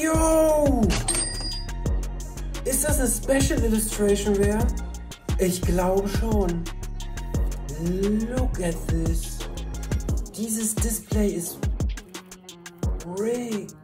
Yo! Ist das eine Special Illustration Rare? Ich glaube schon. Look at this. Dieses Display ist rigged.